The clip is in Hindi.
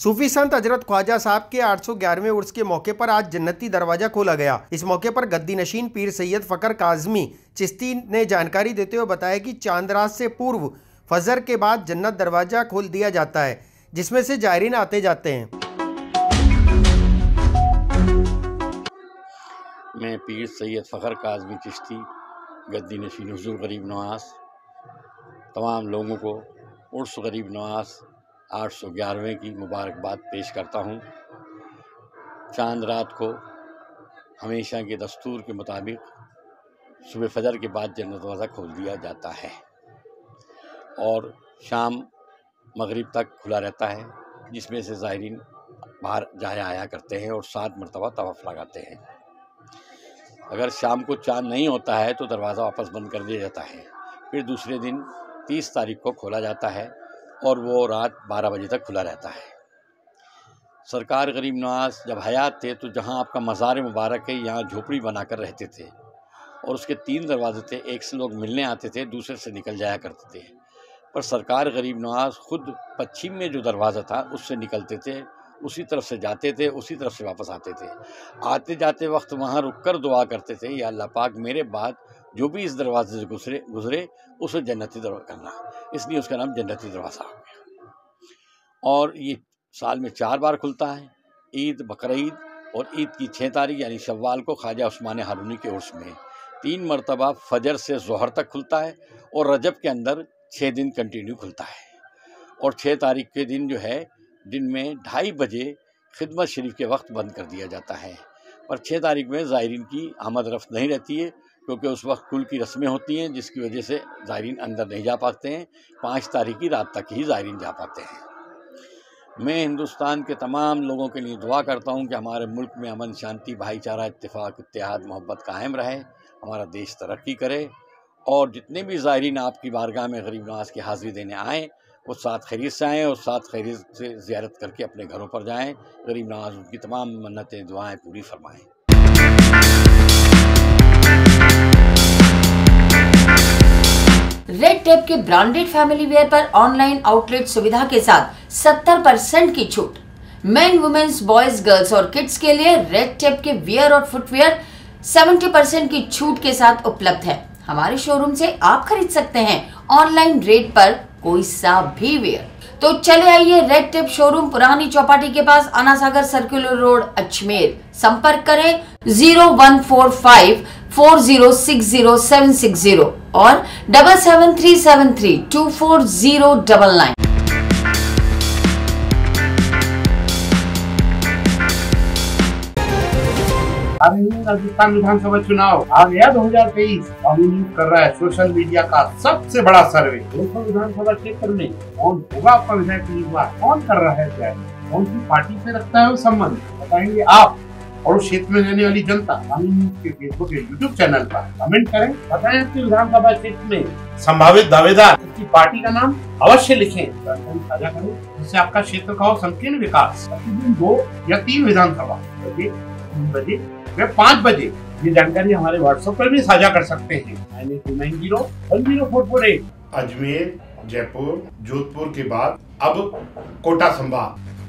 सूफी संत हज़रत ख्वाजा साहब के 811वें उर्स के मौके पर आज जन्नती दरवाज़ा खोला गया। इस मौके पर गद्दी नशीन पीर सैयद फ़कर काजमी चिश्ती ने जानकारी देते हुए बताया कि चांदरात से पूर्व फजर के बाद जन्नत दरवाज़ा खोल दिया जाता है, जिसमें से जायरीन आते जाते हैं। मैं पीर सैयद फ़खर काजमी चिश्ती, गद्दी नशीन हजूर गरीब नवास तमाम लोगों को उर्स गरीब नवास आठ सौ ग्यारहवें की मुबारकबाद पेश करता हूँ। चाँद रात को हमेशा के दस्तूर के मुताबिक सुबह फजर के बाद जन्नत दरवाज़ा खोल दिया जाता है और शाम मगरिब तक खुला रहता है, जिसमें से ज़ायरीन बाहर जाया आया करते हैं और सात मरतबा तवफ़ लगाते हैं। अगर शाम को चाँद नहीं होता है तो दरवाज़ा वापस बंद कर दिया जाता है। फिर दूसरे दिन तीस तारीख को खोला जाता है और वो रात बारह बजे तक खुला रहता है। सरकार गरीब नवाज़, जब हयात थे तो जहाँ आपका मज़ार मुबारक है, यहाँ झोपड़ी बनाकर रहते थे। और उसके तीन दरवाजे थे, एक से लोग मिलने आते थे, दूसरे से निकल जाया करते थे। पर सरकार गरीब नवाज़ खुद पश्चिम में जो दरवाज़ा था, उससे निकलते थे, उसी तरफ़ से जाते थे, उसी तरफ़ से वापस आते थे। आते जाते वक्त वहाँ रुक कर दुआ करते थे, या अल्लाह पाक, मेरे बाद जो भी इस दरवाजे से गुजरे गुजरे, उसे जन्नती दरवाज़ा करना। इसलिए उसका नाम जन्नती दरवाज़ा हो गया। और ये साल में चार बार खुलता है, ईद बकरीद और ईद की छः तारीख, यानी शव्वाल को ख्वाजा उस्मान हारूनी के उर्स में। तीन मरतबा फजर से जहर तक खुलता है और रजब के अंदर छः दिन कंटिन्यू खुलता है। और छः तारीख के दिन जो है, दिन में ढाई बजे खिदमत शरीफ के वक्त बंद कर दिया जाता है। पर छः तारीख में ज़ायरीन की आमद रफ्त नहीं रहती है क्योंकि उस वक्त कुल की रस्में होती हैं, जिसकी वजह से ज़ायरीन अंदर नहीं जा पाते हैं। पाँच तारीख की रात तक ही ज़ायरीन जा पाते हैं। मैं हिंदुस्तान के तमाम लोगों के लिए दुआ करता हूँ कि हमारे मुल्क में अमन, शांति, भाईचारा इतफ़ाक़ इत्तेहाद, मोहब्बत कायम रहे, हमारा देश तरक्की करे और जितने भी ज़ायरीन आपकी बारगाह में गरीब नवाज़ की हाज़िरी देने आएँ वो सात खरीद से आएँ और सात खरीद से ज़्यारत करके अपने घरों पर जाएँ। गरीब नवाज़ उनकी तमाम मन्नतें, दुआएँ पूरी फरमाएँ। रेड के ब्रांडेड फैमिली वेयर पर ऑनलाइन आउटलेट सुविधा के साथ 70 परसेंट की छूट। मेन वुमेन्स बॉयज़ गर्ल्स और किड्स के लिए रेड टेप के वियर और फुटवेयर 70 परसेंट की छूट के साथ उपलब्ध है। हमारे शोरूम से आप खरीद सकते हैं ऑनलाइन रेट पर कोई सा भी वेयर तो चले आइए रेड टेप शोरूम पुरानी चौपाटी के पास आना सागर सर्कुलर रोड अजमेर। संपर्क करें zero one four five four zero six zero seven six zero और double seven three seven three two four zero double nine Rajasthan विधानसभा चुनाव। आ गया 2023 अभी न्यूज़ कर रहा है सोशल मीडिया का सबसे बड़ा सर्वे। दोस्तों विधानसभा क्षेत्र में कौन होगा आपका विधायक कौन कर रहा है कौन सी पार्टी से रखता है संबंध? बताएँगे आप। और उस क्षेत्र में रहने वाली जनता के फेसबुक या यूट्यूब चैनल पर कमेंट करें, बताएँ आपके विधानसभा क्षेत्र में संभावित दावेदार की पार्टी का नाम अवश्य लिखें साझा करें, जिससे आपका क्षेत्र का हो संकीर्ण विकास प्रतिदिन दो या तीन विधानसभा बजे, तीन बजे वे पाँच बजे, ये जानकारी हमारे व्हाट्सएप पर भी साझा कर सकते हैं। Nine eight nine zero one zero four four eight. Ajmer, Jaipur, Jodhpur के बाद अब कोटा संभाग